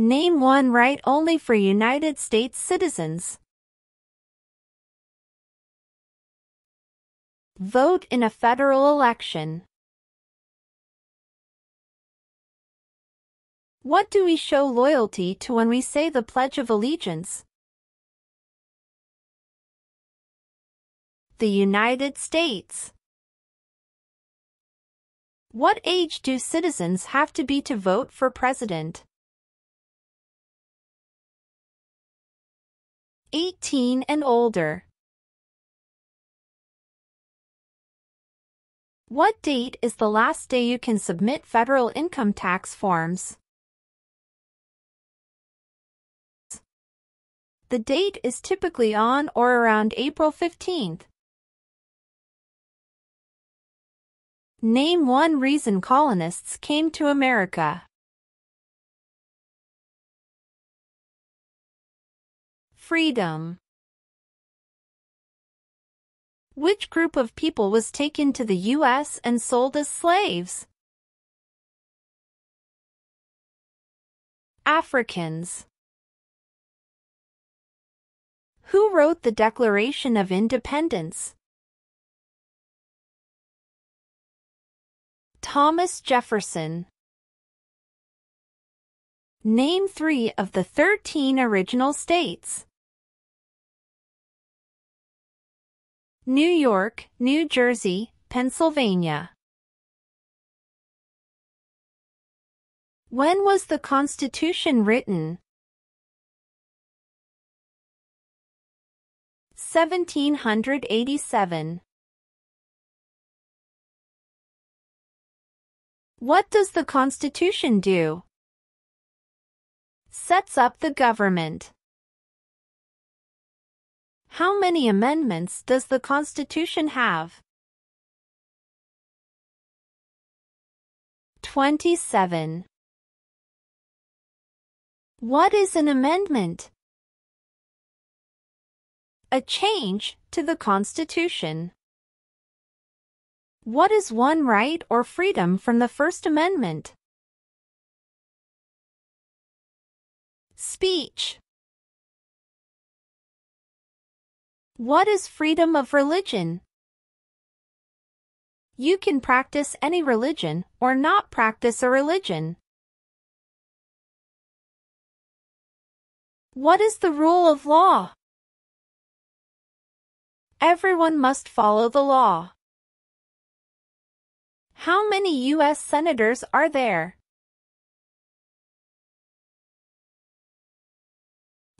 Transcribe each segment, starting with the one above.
Name one right only for United States citizens. Vote in a federal election. What do we show loyalty to when we say the Pledge of Allegiance? The United States. What age do citizens have to be to vote for president? 18 and older. What date is the last day you can submit federal income tax forms? The date is typically on or around April 15th. Name one reason colonists came to America. Freedom. Which group of people was taken to the U.S. and sold as slaves? Africans. Who wrote the Declaration of Independence? Thomas Jefferson. Name three of the 13 original states. New York, New Jersey, Pennsylvania. When was the Constitution written? 1787. What does the Constitution do? Sets up the government. How many amendments does the Constitution have? 27. What is an amendment? A change to the Constitution. What is one right or freedom from the First Amendment? Speech. What is freedom of religion? You can practice any religion or not practice a religion. What is the rule of law? Everyone must follow the law. How many U.S. senators are there?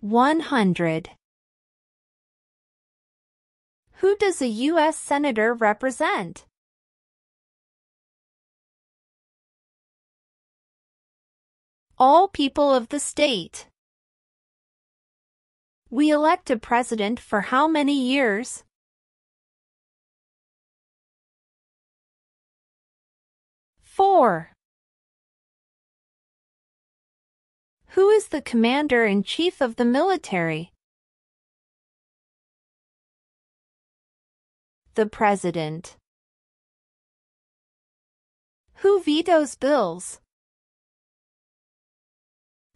100. Who does a U.S. senator represent? All people of the state. We elect a president for how many years? Four. Who is the commander-in-chief of the military? The President. Who vetoes bills?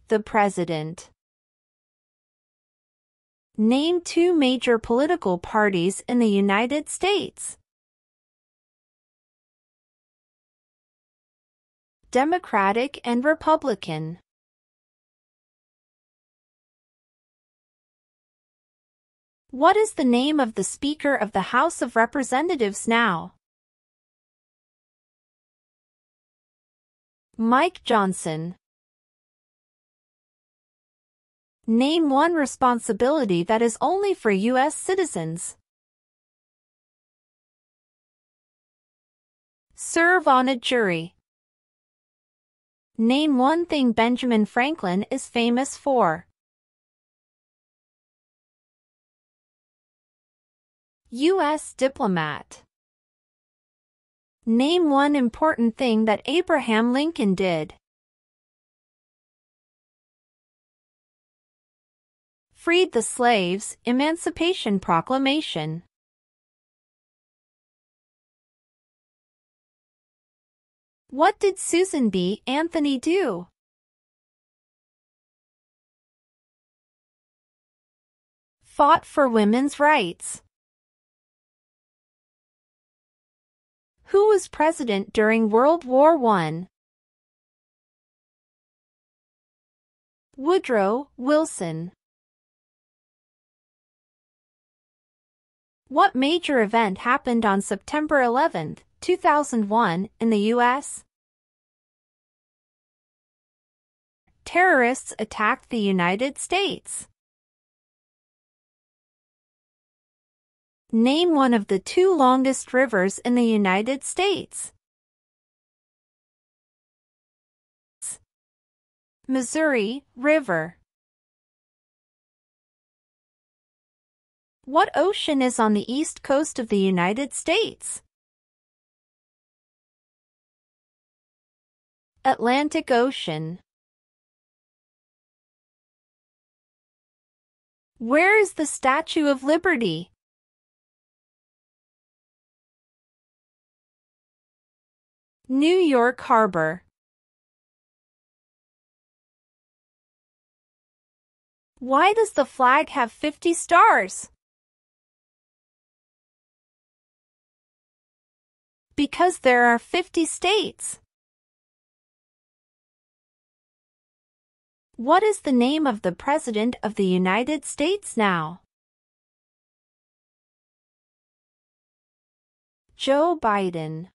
The President. Name two major political parties in the United States. Democratic and Republican. What is the name of the Speaker of the House of Representatives now? Mike Johnson. Name one responsibility that is only for U.S. citizens. Serve on a jury. Name one thing Benjamin Franklin is famous for. U.S. diplomat. Name one important thing that Abraham Lincoln did. Freed the slaves, Emancipation Proclamation. What did Susan B. Anthony do? Fought for women's rights. Who was president during World War I? Woodrow Wilson. What major event happened on September 11, 2001, in the U.S.? Terrorists attacked the United States. Name one of the two longest rivers in the United States. Missouri River. What ocean is on the east coast of the United States? Atlantic Ocean. Where is the Statue of Liberty? New York Harbor. Why does the flag have 50 stars? Because there are 50 states. What is the name of the President of the United States now? Joe Biden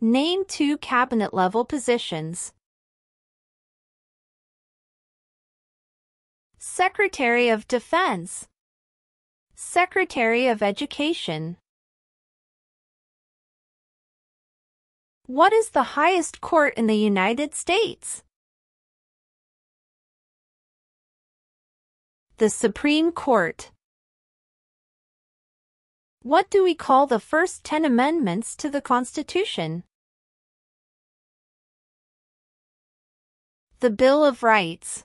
Name two cabinet-level positions. Secretary of Defense Secretary of Education What is the highest court in the United States? The Supreme Court What do we call the first ten amendments to the Constitution? The Bill of Rights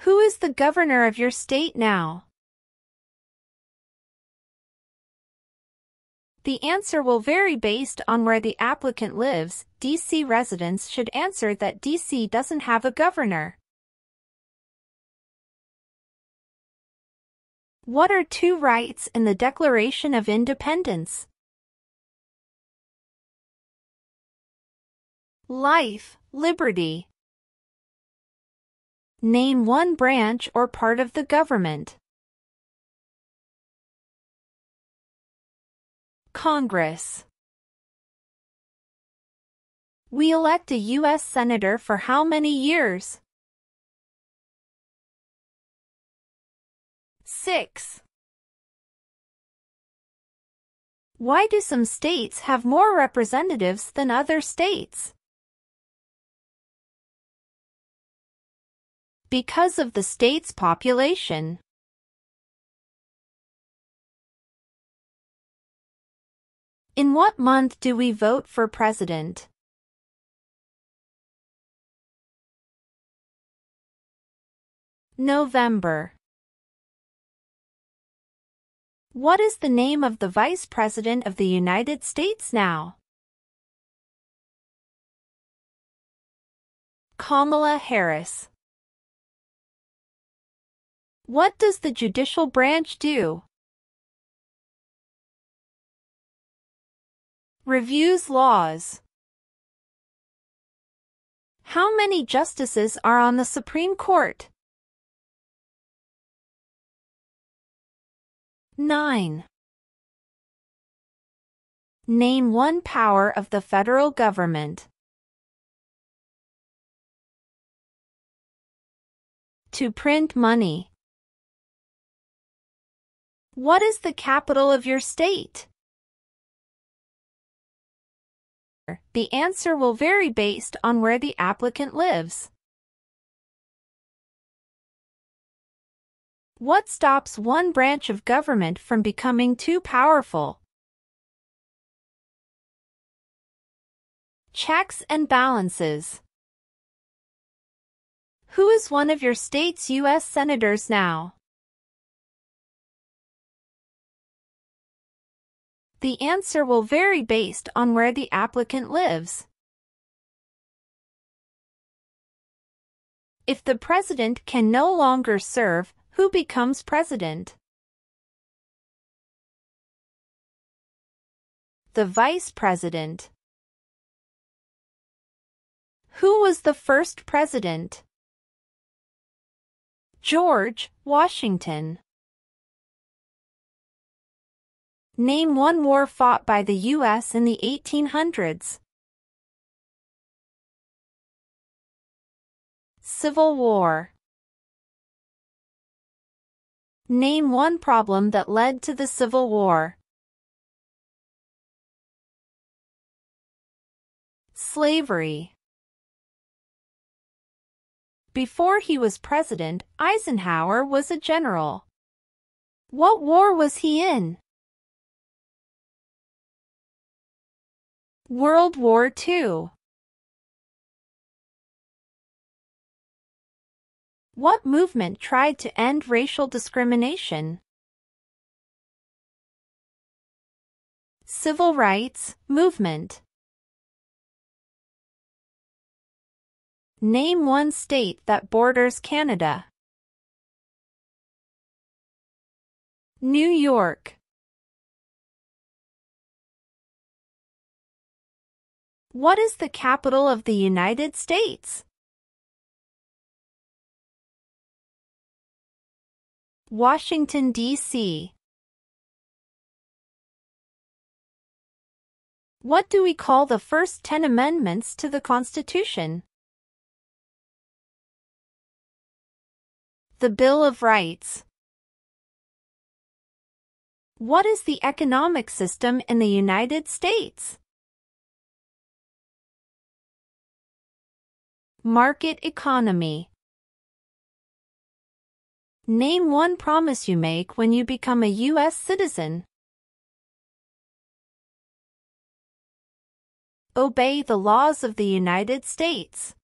Who is the governor of your state now? The answer will vary based on where the applicant lives. DC residents should answer that DC doesn't have a governor. What are two rights in the Declaration of Independence? Life, liberty. Name one branch or part of the government. Congress. We elect a U.S. Senator for how many years? 6. Why do some states have more representatives than other states? because of the state's population. In what month do we vote for president? November. What is the name of the Vice President of the United States now? Kamala Harris. What does the judicial branch do? Reviews laws. How many justices are on the Supreme Court? 9. Name one power of the federal government. To print money. What is the capital of your state? The answer will vary based on where the applicant lives. What stops one branch of government from becoming too powerful? Checks and balances. Who is one of your state's U.S. senators now? The answer will vary based on where the applicant lives. If the president can no longer serve, who becomes president? The vice president. Who was the first president? George Washington. Name one war fought by the U.S. in the 1800s. Civil War. Name one problem that led to the Civil War. Slavery. Before he was president, Eisenhower was a general. What war was he in? World War II. What movement tried to end racial discrimination? Civil rights movement. Name one state that borders Canada. New York. What is the capital of the United States? Washington, D.C. What do we call the first ten amendments to the Constitution? The Bill of Rights What is the economic system in the United States? Market economy Name one promise you make when you become a U.S. citizen. Obey the laws of the United States.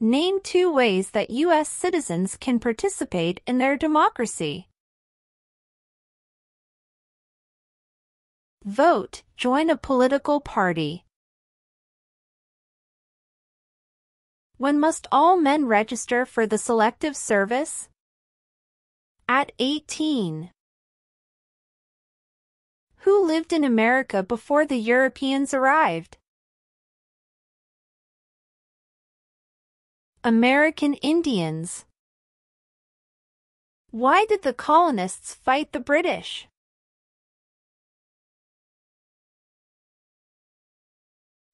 Name two ways that U.S. citizens can participate in their democracy. Vote, join a political party. When must all men register for the Selective Service? At 18. Who lived in America before the Europeans arrived? American Indians Why did the colonists fight the British?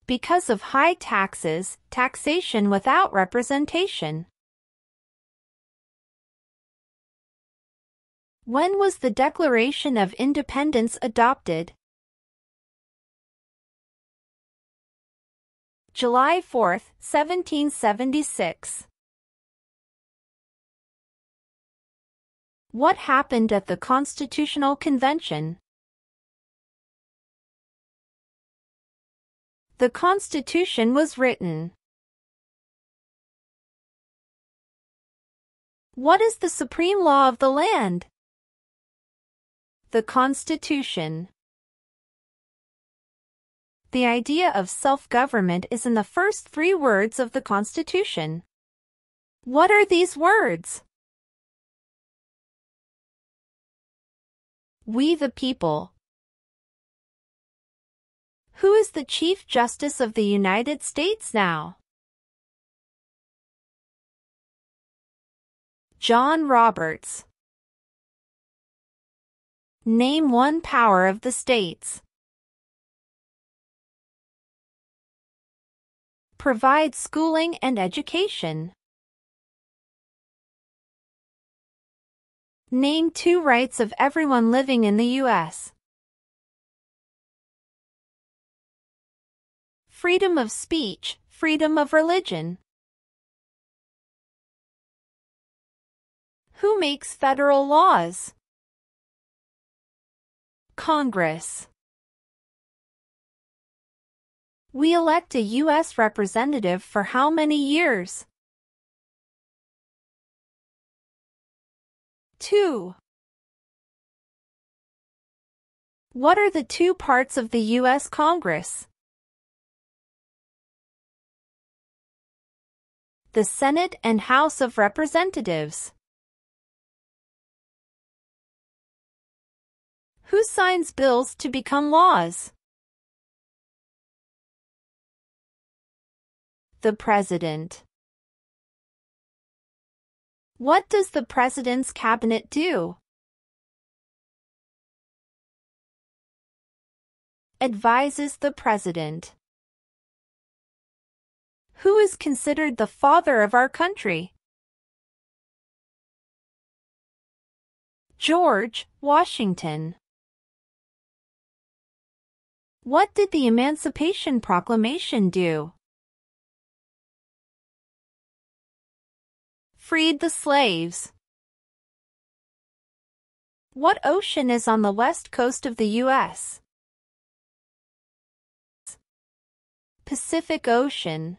Because of high taxes, taxation without representation. When was the Declaration of Independence adopted? July 4, 1776. What happened at the Constitutional Convention? The Constitution was written. What is the supreme law of the land? The Constitution. The idea of self-government is in the first three words of the Constitution. What are these words? We the people. Who is the Chief Justice of the United States now? John Roberts. Name one power of the states. Provide schooling and education. Name two rights of everyone living in the U.S. Freedom of speech, freedom of religion. Who makes federal laws? Congress. We elect a U.S. representative for how many years? 2. What are the two parts of the U.S. Congress? The Senate and House of Representatives. Who signs bills to become laws? The President. What does the President's Cabinet do? Advises the President. Who is considered the father of our country? George Washington. What did the Emancipation Proclamation do? Freed the slaves. What ocean is on the west coast of the U.S.? Pacific Ocean.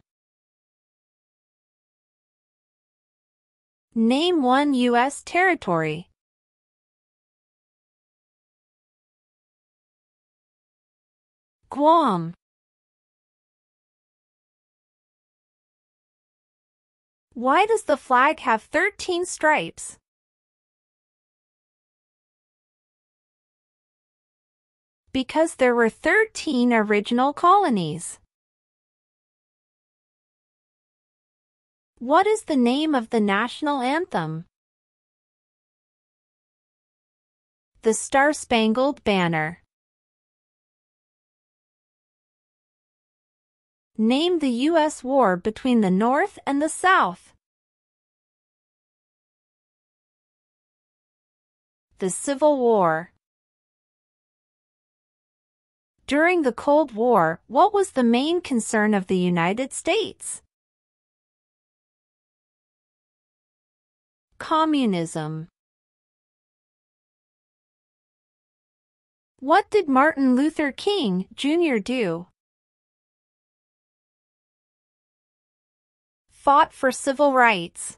Name one U.S. territory. Guam. Why does the flag have 13 stripes? Because there were 13 original colonies. What is the name of the national anthem? The Star-Spangled Banner. Name the U.S. war between the North and the South. The Civil War. During the Cold War, what was the main concern of the United States? Communism What did Martin Luther King, Jr. do? Fought for civil rights.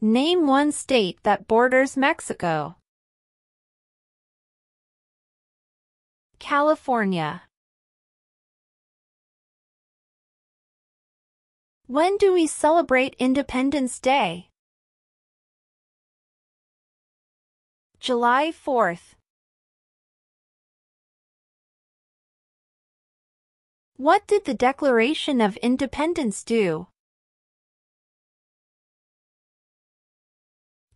Name one state that borders Mexico. California. When do we celebrate Independence Day? July 4th. What did the Declaration of Independence do?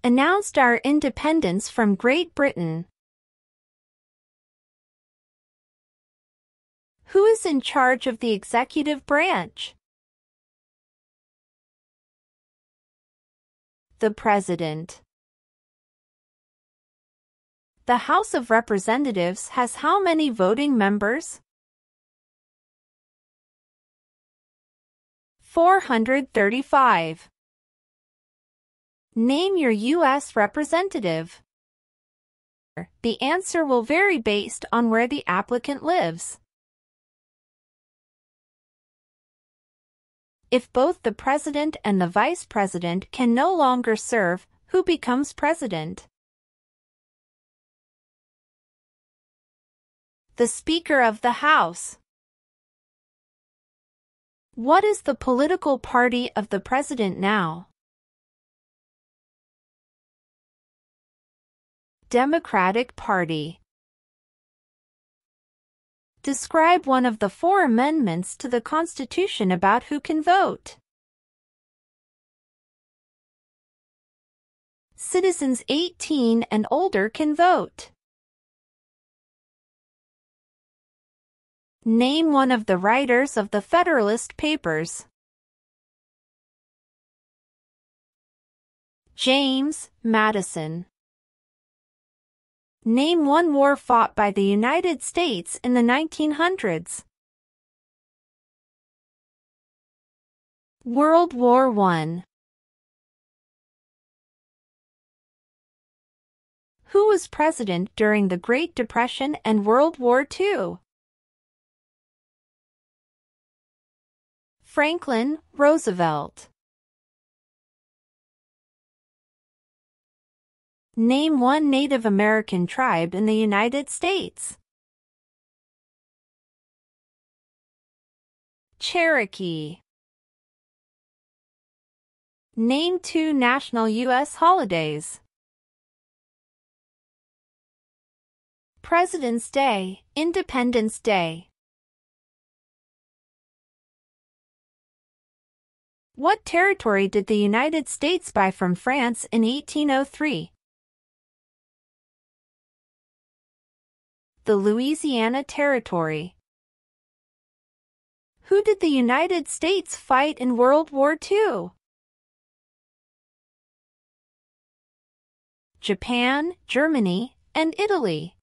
Announced our independence from Great Britain. Who is in charge of the executive branch? The President. The House of Representatives has how many voting members? 435. Name your U.S. representative. The answer will vary based on where the applicant lives. If both the president and the vice president can no longer serve, who becomes president? The Speaker of the House. What is the political party of the president now? Democratic Party. Describe one of the four amendments to the Constitution about who can vote. Citizens 18 and older can vote. Name one of the writers of the Federalist Papers. James Madison Name one war fought by the United States in the 1900s. World War I Who was president during the Great Depression and World War II? Franklin Roosevelt Name one Native American tribe in the United States. Cherokee. Name two national U.S. holidays. President's Day, Independence Day. What territory did the United States buy from France in 1803? The Louisiana Territory. Who did the United States fight in World War II? Japan, Germany, and Italy.